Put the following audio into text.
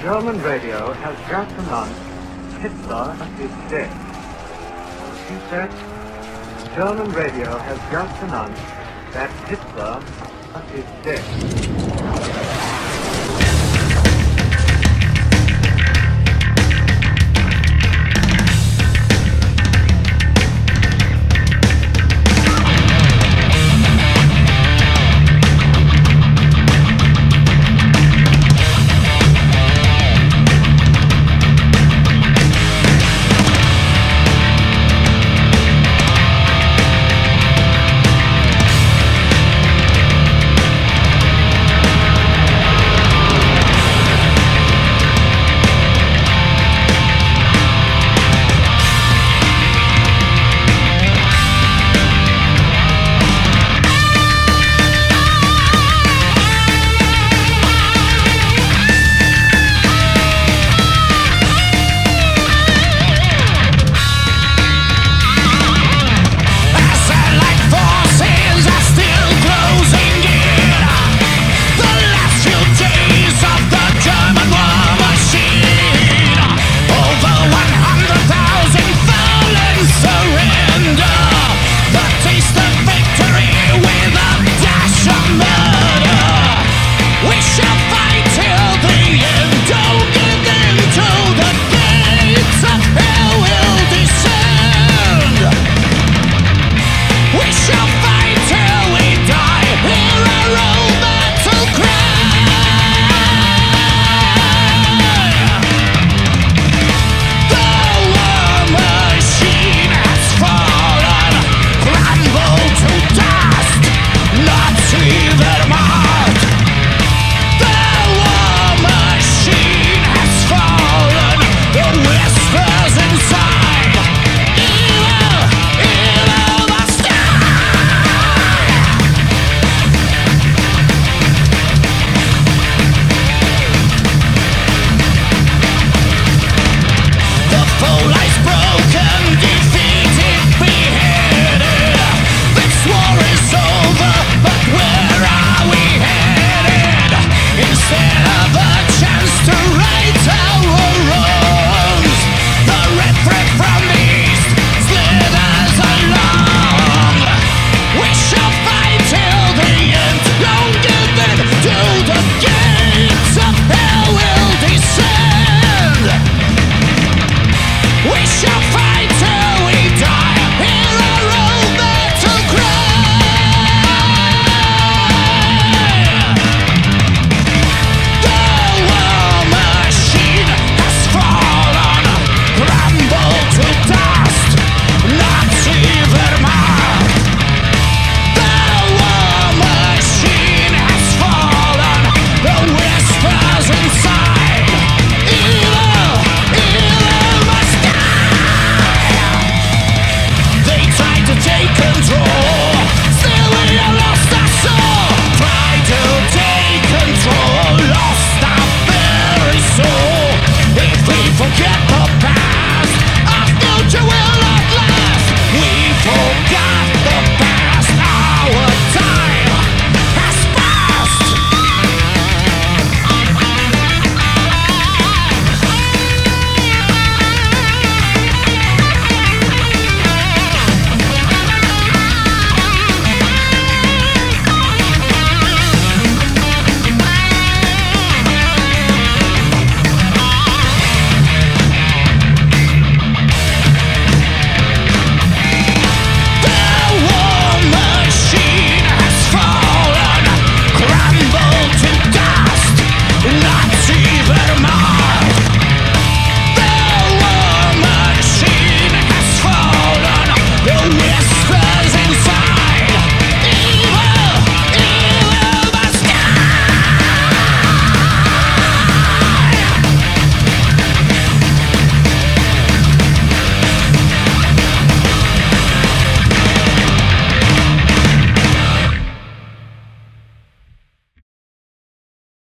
German radio has just announced Hitler is dead. She said, German radio has just announced that Hitler is dead. have a chance to write forget